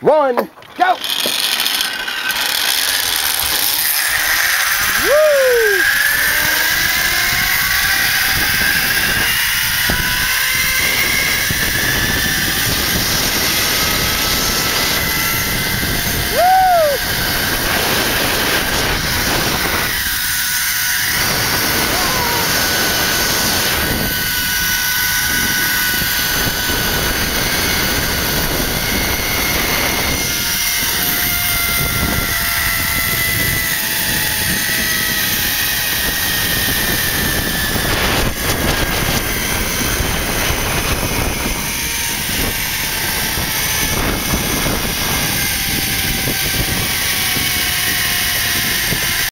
one, go!